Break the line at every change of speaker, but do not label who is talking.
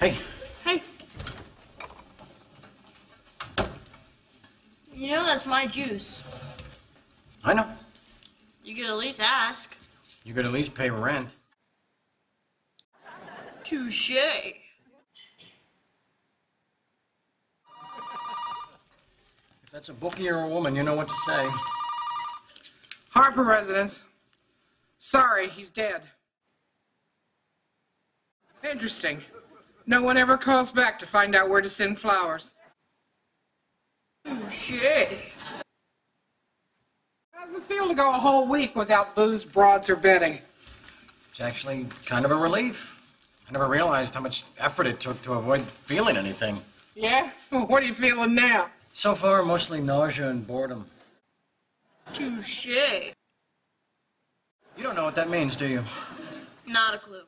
Hey,
Hey. You know that's my juice.
I know.
You could at least ask.
You could at least pay rent.
Touche.
If that's a bookie or a woman, you know what to say.
Harper residence. Sorry, he's dead. Interesting. No one ever calls back to find out where to send flowers.
Oh, Touche.
How does it feel to go a whole week without booze, broads, or betting?
It's actually kind of a relief. I never realized how much effort it took to avoid feeling anything.
Yeah? What are you feeling now?
So far, mostly nausea and boredom.
Touche.
You don't know what that means, do you?
Not a clue.